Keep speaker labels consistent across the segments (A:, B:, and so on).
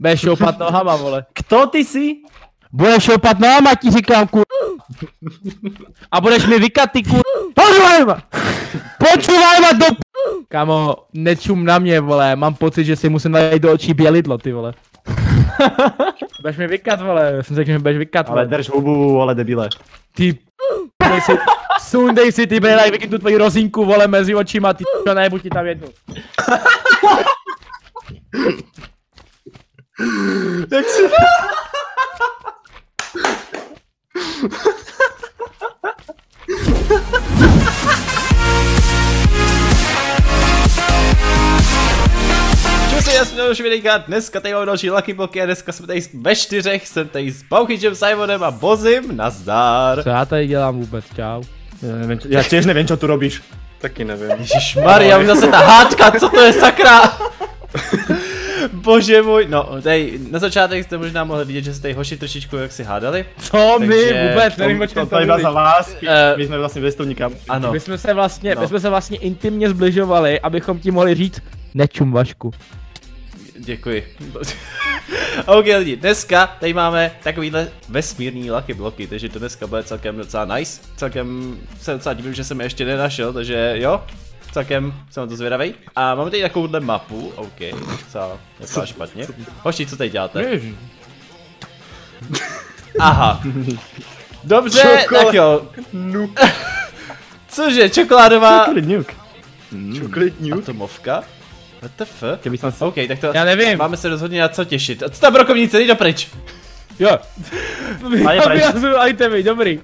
A: Budeš šoupat nohama, vole.
B: Kto ty si?
A: Budeš šoupat nohama, ti říkám, kur... A budeš mi vykat, ty kur... Počúvaj ma! Počúvaj ma do p... Kamo, nečum na mě, vole, mám pocit, že si musím najít do očí bělidlo, ty vole. budeš mi vykat, vole, já jsem řekl, že mi budeš vykat,
B: Ale
A: vole.
B: drž hubu, ale debile.
A: Ty... Sundej si, sundej si ty brýle, vykyt tu tvoji rozínku, vole, mezi očima, ty to nejebu ti tam jednu.
B: Jak si...
C: Čau se, já jsem Miloš Videjka, dneska tady mám další Lucky Bloky a dneska jsme tady ve čtyřech, jsem tady s Bauchyčem, Simonem a Bozim, nazdar.
A: Co já tady dělám vůbec, čau.
B: Ja, neviem, čo, ja tiež neviem, čo tu robíš.
D: Taky nevím.
C: Ježišmarja, už zase ta hádka, co to je sakra? Bože můj, no, tady na začátek jste možná mohli vidět, že se tady hoši trošičku jak si hádali.
A: Co my
C: Takže
A: vůbec, nevím o čem
B: To
A: to
B: iba za vás,
C: Eh,
B: my sme vlastne bestovníka.
C: Ano,
A: My jsme se vlastně,
C: No.
A: my jsme se vlastně intimně zbližovali, abychom ti mohli říct, nečum Vašku.
C: děkuji. ok lidi, dneska tady máme takovýhle vesmírný Lucky Bloky, takže to dneska bude celkem docela nice. Celkem se docela divím, že jsem je ještě nenašel, takže jo. Celkem jsem na to zvědavej. A máme tady takovouhle mapu, ok, docela nevypadá špatně. Hoši, co tady děláte? Aha. Dobře,
D: Čokola-
C: tak jo.
D: Nuk.
C: Cože, čokoládová
B: Chocolate nuke.
D: Chocolate nuke.
C: atomovka? What the fuck?
B: Keby som si...
C: OK, tak to
A: Já nevím.
C: máme se rozhodně na co těšit. A co tam brokovnice, jdi dopryč.
A: Jo.
B: A je pryč.
A: Itemy, dobrý.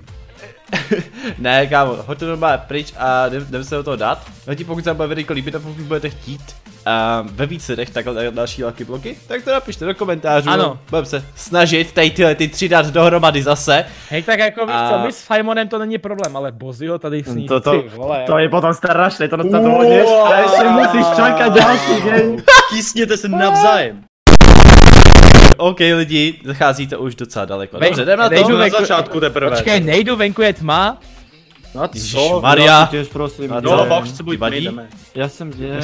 C: Ne, kámo, hoď to normálně pryč a jdem, jdem se do toho dát. No ti pokud se vám bude video líbit a pokud budete chtít uh, ve více dech takhle další lucky bloky, tak to napište do komentářů.
A: Ano.
C: Budeme se snažit tady tyhle ty tři dát dohromady zase.
A: Hej, tak jako víš
C: A-
A: co, my s Fajmonem to není problém, ale Bozyho tady sní,
B: To, to,
A: ty vole.
B: to je potom strašné, to sa dohodneš a ešte musíš čakať ďalší deň.
D: Tísněte se navzájem.
C: OK lidi, zachází to už docela daleko. Dobře, jdeme na
A: nejdu
C: to.
D: Na
A: venku-
D: začátku teprve.
A: Počkej, nejdu, venku je tma.
D: No co?
C: Maria.
B: Tiež prosím.
C: A
D: No,
C: co?
D: bavš se buď, my
C: Vadí?
B: Ja som kde?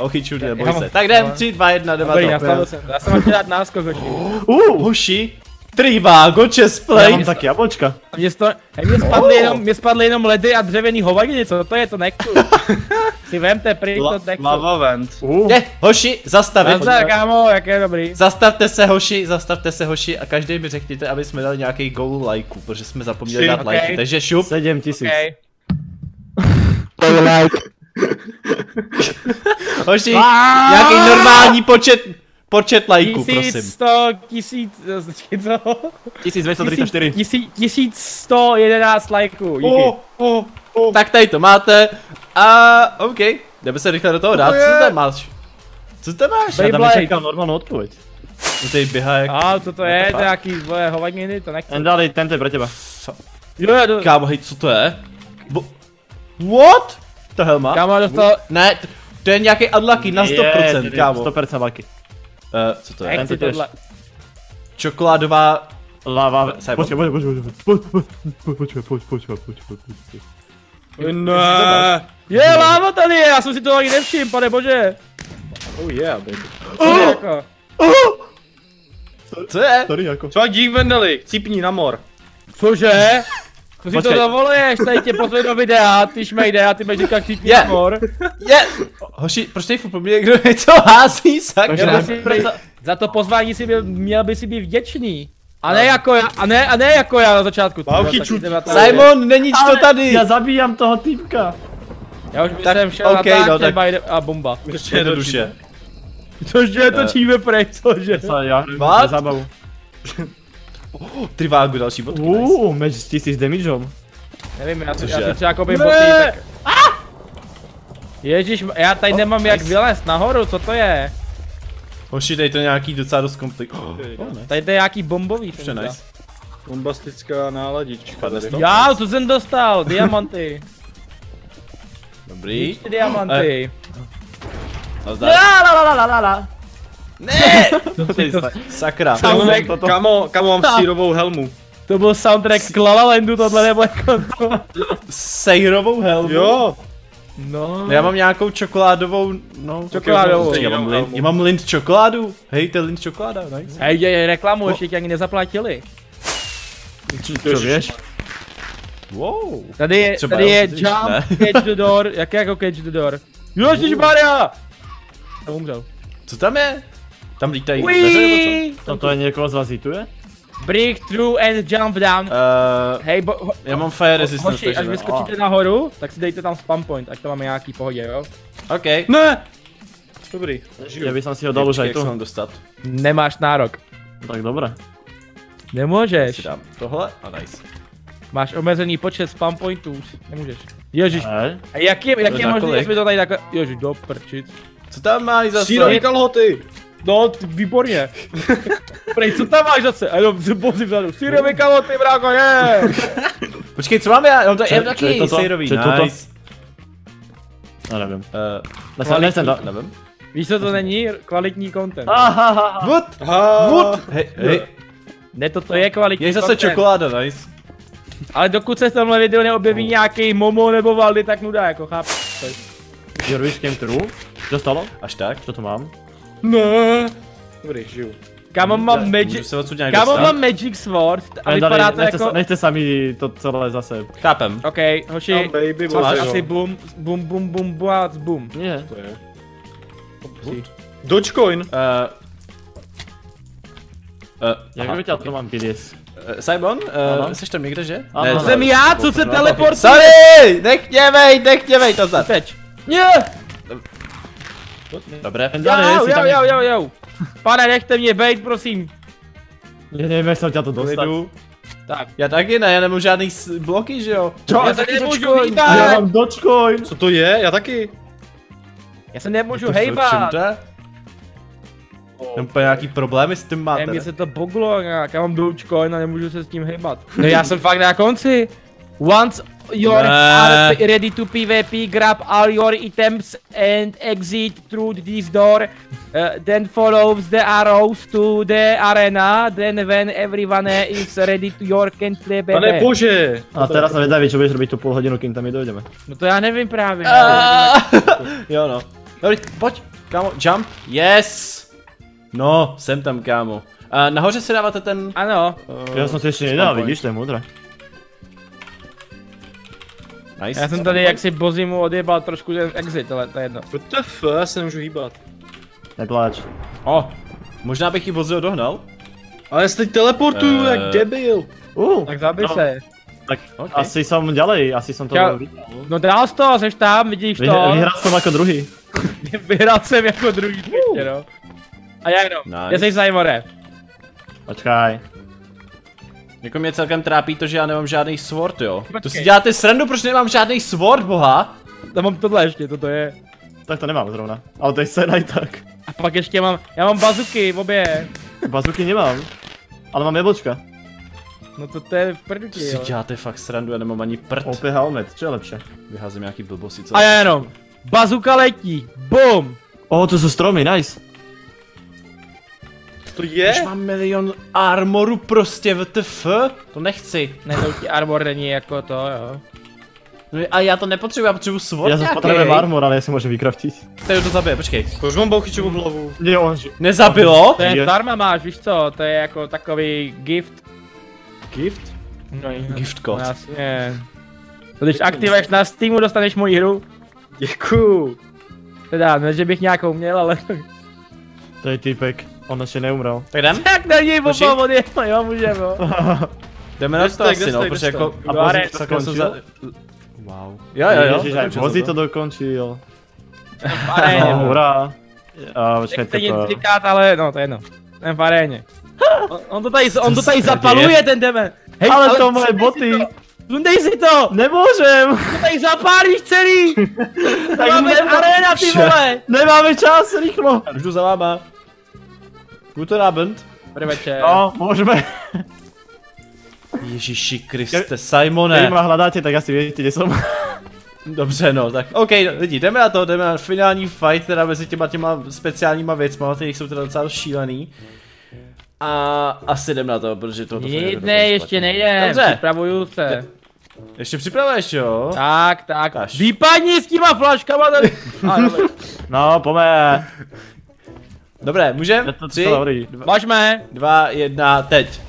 C: Ochyču,
A: Já
C: neboj se. Tak jdem,
A: ale-
C: 3, 2, 1, jdeme na to.
A: nastavil jsem. Já jsem vám chtěl dát náskok, hoši.
B: Uh,
C: Hoši, Trivago, chestplate.
B: mám také jablčka.
A: A Mě, sto, hej, mě, spadly jenom, mě spadly jenom ledy a dřevěný hovadiny, co to je, to nechci. si vemte pryč, to nechci.
D: Lava vent.
B: Uh,
C: Ne, hoši, zastavit.
A: Nazdar, kámo, jak je dobrý.
C: Zastavte se hoši, zastavte se hoši a každý mi řekněte, aby jsme dali nějaký goal lajků, protože jsme zapomněli
D: Tři.
C: dát
A: Ok.
C: lajky, takže šup.
B: 7 tisíc.
A: Okay.
C: Hoši, nějaký normální počet, počet lajků, prosím.
A: 1100, 1000, počkej, co?
B: 1234.
A: 1111 lajků, díky.
D: Oh, oh, oh.
C: Tak tady to máte a OK, jdeme se rychle do toho dát, co tam máš? Co tam máš?
B: Ja tam
A: Beyblade.
B: nečekal normálnu odpoveď.
C: No tady běhá jak...
A: A co to je, to nějaký vole hovadiny, to nechci.
B: Endali, tento je pre teba.
A: Jo, jo, do,
C: Kámo, hej, co to je? Bo... What? To helma?
A: kámo dostal,
C: Ne, to je nějaký unlucky na 100%,
B: Je,
C: kámo.
B: 100% laky.
C: Uh, co to je?
B: tento
A: tohle.
C: Čokoládová...
B: Lava. Počkej, počkej, počkej, počkej, počkej, počkej, počkej, počkej.
D: Ne.
A: Je, láva tady je, já jsem si to ani nevšiml, pane bože.
D: Oh yeah, baby.
A: Co je jako?
C: Co je?
B: Sorry, jako.
D: Co dík Vendeli, cípni na mor.
A: Cože? Co si to
B: Počkej.
A: dovoluješ, tady tě pozve do videa, ty šmejde a ty budeš říkat ty
C: Je.
A: mor.
C: Je! Hoši, proč tady furt po mně někdo něco hází, sakra?
A: Za to pozvání si byl, měl by si být vděčný. A ne jako já, a ne, a ne jako já na začátku.
D: Bauchy.
C: Simon, neníč to tady!
B: Ja zabíjam toho týpka.
A: Já už bych
C: Tak,
A: jsem šel
C: okej,
A: na
C: no, tak-
A: a bomba.
D: Ještě
C: Jednoduše.
A: Cože, točíme prej, cože?
B: Sa ja hrám Zábavu.
C: Trivágu další bodky. nice.
B: Uuu, meč s tisíc damageom.
A: Nevím, já
C: Cože?
A: já si třeba koupím boty, tak... Ježíš, já tady nemám jak vylézt nahoru, co to je?
C: Hoši, tady to nějaký docela dost komplik. Oh, oh, ne.
A: Tady to je nějaký bombový.
C: Už nice.
D: Bombastická náladička.
A: Já, co jsem dostal? Diamanty.
C: Dobrý.
A: Ty diamanty.
C: Nazdar.
B: La la la la la la.
C: Ne!
B: Ty
C: Sakra.
D: Kamo,
A: Soundtrack-
B: toto-
D: kamo, kamo mám sírovou helmu.
A: To byl soundtrack z La La Landu tohle nebo jako to.
C: Sejrovou helmu.
D: Jo.
A: No.
C: Já mám nějakou čokoládovou, no.
A: Čokoládovou.
C: Já mám, lint, já mám lint čokoládu. Hej, to je lint čokoláda, nice.
A: Hej, děj reklamu, ještě ti ani nezaplatili.
B: Co věš?
C: Wow.
A: Tady je,
C: Třeba
A: tady je jump,
C: ne?
A: catch the door, jak jako catch the door. Ježišmarja! Jsem umřel.
C: Co tam je? Tam lítají dveře nebo co?
A: Whee!
B: Toto je někoho z vás hituje?
A: Break through and jump down.
C: Uh,
A: Hej, bo, ho,
C: já mám fire resistance,
A: hoši,
C: takže
A: až vyskočíte nahoru, tak si dejte tam spam point, ať to máme nějaký pohodě, jo?
C: OK.
D: Ne! Dobrý.
B: Já bych si ho dal už aj tu.
C: mám dostat?
A: Nemáš nárok.
B: Tak dobré.
C: Si
A: Nemůžeš.
C: dám tohle a nice.
A: Máš omezený počet spam pointů. Nemůžeš. Ježiš.
B: Ne?
A: A jak je, jak je možné, že jsme to tady takhle... Ježiš, do prčic.
C: Co tam máš za
D: Sírový kalhoty!
A: No, ty, výborně. Prej, co tam máš zase? A jenom bozy vzadu. Syrový kaloty, bráko, je!
C: Počkej, co mám já? Mám to je taky
B: toto?
C: nice.
B: No nevím.
C: Uh,
B: Nesem, nesem, da-
C: nevím.
A: Víš, co to není? Kvalitní content.
B: Ahaha.
C: What?
D: Aha.
C: What? Hej, hej.
A: Ne, toto je kvalitní
C: Je zase
A: content.
C: čokoláda, nice.
A: Ale dokud se v tomhle videu neobjeví nějaký Momo nebo Valdy, tak nuda, jako chápeš?
B: Your wish came true? Co stalo?
C: Až tak.
B: Co to mám?
D: Ne. Dobrý, žiju.
A: Kámo mám
C: Můžu
A: Magic...
C: se odsud nějak
A: Kámo mám Magic Sword a
B: Ne,
A: vypadá
B: tady,
A: to
B: nechte,
A: jako...
B: nechte sami to celé zase.
C: Chápem.
A: OK, hoši,
D: Tam baby,
C: Co máš?
A: asi boom, boom, boom, boom, boom, boom.
B: Nie.
D: To je. Dogecoin.
C: Uh, uh,
B: Jak
C: aha,
B: by tě to mám PDS?
C: Uh, Simon, uh, jsi tam někde, že?
B: Ano.
A: To jsem já, co se teleportuje.
C: Sorry! Nech mě vejt, nech mě vejt, to za.
A: Teď. Ne!
C: Dobré.
A: Jo,
B: tam...
A: jo, jo, jo. Pane, nechte mě bejt, prosím.
B: Já nevím, jak jsem tě to dostat.
C: Klidu.
A: Tak.
C: Já taky ne, já nemám žádný bloky, že jo?
A: Já se nemůžu
B: Já
A: hýbat.
B: mám Dogecoin.
D: Co to je? Já taky.
A: Já se nemůžu
C: Čím
A: hejbat.
C: to je? Mám úplně nějaký problémy s tím máte,
A: mně se to boglo nějak, já mám Dogecoin a nemůžu se s tím hejbat. No já jsem fakt na konci. Once you're are p- ready to PvP, grab all your items and exit through this door. Uh, then follows the arrows to the arena. Then when everyone is ready to your can play
D: Pane
A: BB.
D: bože.
B: A teraz jsem vědavý, čo budeš robiť tu půl hodinu, kým tam i dojdeme.
A: No to já nevím právě.
C: Ah! jo no. Dobrý, pojď, kámo, jump, yes! No, jsem tam, kámo. A nahoře si dáváte ten...
A: Ano.
C: Uh,
B: Já jsem si ještě nedal, vidíš, to je moudré.
C: Nice.
A: Já jsem tady jaksi Bozimu odjebal trošku ten exit, ale to je jedno.
D: What the f, já se nemůžu hýbat.
B: Nepláč.
C: O, možná bych ji vozil dohnal.
D: Ale já se teď teleportuju,
C: Eh.
D: jak debil.
B: Uh,
A: Tak zabij
B: No.
A: se.
B: tak
C: Ok.
B: asi jsem ďalej, asi jsem to viděl.
A: No dál z toho, seš tam, vidíš to.
B: Vyhr- Vyhrál jsem jako druhý.
A: Vyhrál jsem jako druhý ještě, no. A já jenom,
C: Nice.
A: jsi Simone?
B: Počkaj.
C: Jako mě celkem trápí to, že já nemám žádný sword, jo. To
A: Počkej.
C: si děláte srandu, proč nemám žádný sword, boha?
A: Tam mám tohle ještě, toto je.
B: Tak to nemám zrovna. Ale to je scéna i tak.
A: A pak ještě mám, já mám bazuky v obě.
B: Bazuky nemám. Ale mám jablčka.
A: No to, to je v
C: To
A: prduti,
C: si děláte fakt srandu, já nemám ani prd.
B: OP helmet, čo je lepší?
C: Vyházím nějaký blbosti, co?
A: A já jenom, bazuka letí, bum.
B: O, to jsou stromy, nice.
D: To je?
C: Už mám milion armoru prostě, WTF? To nechci.
A: Ne, to ti armor není jako to, jo.
C: No a já to nepotřebuji, já potřebuji sword
B: Já zase potřebuji armor, ale já si můžu vykraftit.
C: Tady to zabije, počkej.
D: To už mám bouchyčovou hlavu.
B: On...
C: Nezabilo?
A: To je zdarma máš, víš co, to je jako takový gift.
D: Gift?
A: No,
C: Gift code.
A: no, jasně. Když aktivuješ na Steamu, dostaneš moji hru.
D: Děkuju.
A: Teda, ne, že bych nějakou měl, ale...
B: To je typek. On ještě neumřel.
C: Tak jdem?
A: Tak na něj
C: Hoši?
A: popom odjel, jo, můžeme, jo.
C: Jdeme na to asi, no, protože jako...
B: A
A: Do
B: Bozi
A: areny
B: to skončil?
C: za... Wow. Jo, jo, jo.
B: Ježiš, to dokončil.
A: V aréně,
B: hurá. A počkej, to...
A: říkat, ale no, to je jedno. Ten v aréně. On, to tady, on to tady zapaluje, ten demen. Hej,
B: Ale to moje boty.
A: Sundej si to!
B: Nemůžem!
A: To tady zapálíš celý!
B: Tak
A: máme
B: nemá-
A: aréna, ty vole!
B: Nemáme čas, rychlo!
C: Já jdu za váma. Guten Abend.
A: Dobrý večer.
B: No, můžeme.
C: Ježíši Kriste,
B: Když
C: Simone.
B: ma hledáte, tak asi vědět, kde jsem.
C: Dobře, no, tak OK, lidi, jdeme na to, jdeme na finální fight, teda mezi těma těma speciálníma věcma, ty jsou teda docela šílený. A asi jdem na to, protože to
A: Nic ne, ještě nejdem,
C: Dobře.
A: připravuju se.
C: Ještě připravuješ, jo?
A: Tak, tak.
C: Až.
A: Vypadni s těma flaškama tady. A.
B: No, pome.
C: Dobré, můžem? Tři, dva,
A: Važme.
C: dva, jedna, teď.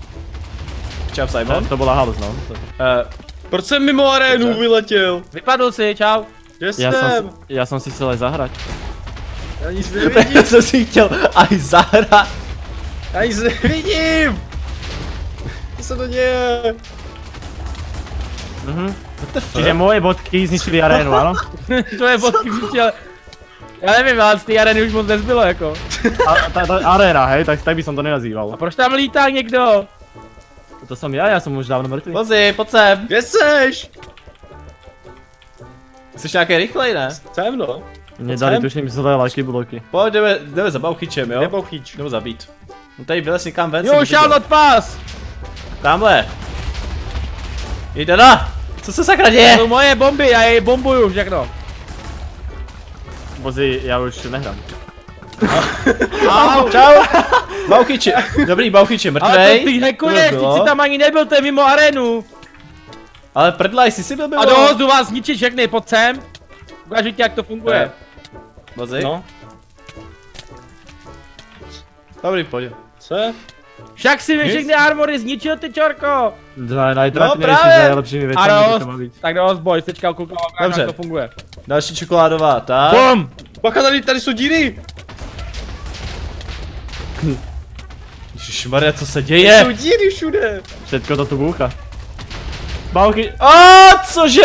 C: Čau, Simon.
B: To, to byla halus, no. To-
C: Uh,
D: Proč jsem mimo arénu
C: Dobře.
D: vyletěl?
A: Vypadl si, čau.
D: Kde
B: Já
D: jsem?
B: jsem, já jsem si chtěl zahrát.
D: Já nic
C: já
D: nevidím.
C: jsem si chtěl aj zahrát.
D: Já nic nevidím. Co se to děje?
B: Mhm.
C: Fuck?
B: Čiže moje bodky zničily arénu, ano?
A: to je bodky příčel. Já nevím, ale z té areny už moc nezbylo jako.
B: A ta, ta arena, hej, tak, tak by som to
A: A
B: nenazýval.
A: proč tam lítá někdo?
B: To jsem já, já jsem už dávno mrtvý.
C: Pozi, pojď sem.
D: Kde seš?
C: Jsi nějaký rychlej, ne?
D: Jsem no.
B: Mě dali tuším zlé lajky bloky.
C: Pojď, jdeme, jdeme za bauchyčem, jo?
D: Nebo chyč.
C: Nebo zabít. No tady vylez někam ven.
A: Jo, šál od pás.
C: Tamhle. Jde na. Co se sakra
A: To
C: děje?
A: jsou moje bomby, já je bombuju všechno.
B: Bozi, já už nehrám.
A: Au.
C: Čau. Bauchyči. Dobrý, Bauchyči,
A: Ale to
C: mrtvej.
A: ty hackuješ,
C: To
A: ty
C: bylo.
A: jsi tam ani nebyl, to je mimo arénu.
C: Ale prdlaj, jsi si byl mimo.
A: A dohozdu vás zničit všechny, pojď sem. Ukážu ti, jak to funguje.
C: Bozi.
D: No.
C: Dobrý, pojď.
D: Co je?
A: Však si mi všechny armory zničil, ty čorko.
B: Za nejtrapnější,
C: No, právě.
B: za lepšími být.
A: tak dost boj, teďka koukám, jak to funguje.
C: Další čokoládová, tak.
A: Bum!
D: Bacha, tady, tady jsou díry.
C: Ježišmarja, co se
D: Jsou
C: děje?
D: díry všude.
B: Všetko to tu boucha. Bauchy,
C: A cože?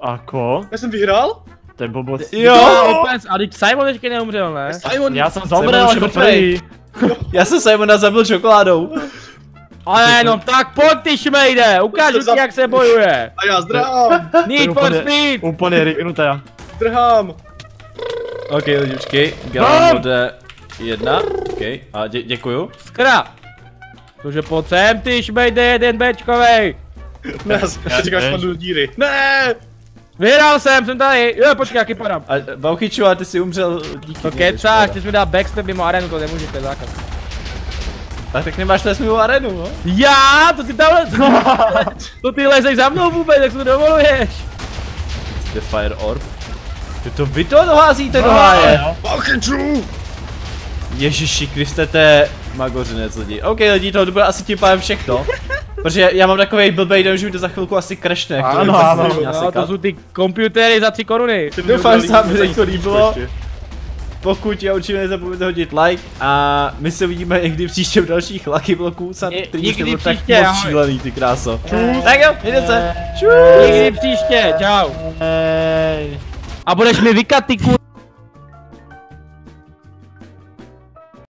B: ako?
D: Já jsem vyhrál?
B: To je blbost.
C: Jo.
A: Opens, a teď Simon ještě neumřel, ne?
D: Simon.
B: Já jsem zomrel jako první.
C: Já jsem Simona zabil čokoládou.
A: Ale jenom tak pojď ty šmejde, ukážu ti jak se bojuje.
D: A já zdrhám.
A: Need for
B: úplně-
A: speed.
B: Úplně riknuté.
D: Zdrhám.
C: Ok, lidi, počkej. Bude jedna. Ok, a dě, děkuju.
A: Skra. Cože pojď sem ty šmejde jeden bečkovej.
D: Ne, já říkám, že spadnu do díry. Ne.
A: Vyhrál jsem, jsem tady. Jo, počkej, jaký padám.
C: A Bauchyču, a ty jsi umřel díky
A: To kecáš, ty jsi mi dal backstep mimo arenu, to nemůžeš, to je zákaz.
C: Tak tak nemáš les mimo arenu, no?
A: Já, to ty tam To ty lezeš za mnou vůbec, jak si to dovoluješ.
C: The Fire Orb. Ty to vy to doházíte do háje.
D: Bachyču.
C: Ježiši Kriste, to je magořinec lidi. Ok lidi, to bude asi tím pádem všechno. Protože já mám takový blbej den, že mi to za chvilku asi to
B: Ano, ano.
C: začíná
A: No, to jsou ty komputery za 3 koruny.
C: Doufám, že se vám video líbilo. Pokud je určitě nezapomeňte hodit like a my se uvidíme někdy příště v dalších Lucky bloků, snad který jste byl tak
A: příště,
C: moc šílený ty kráso. Tak jo, mějte se.
A: Někdy příště, čau. A budeš mi vykat ty kur...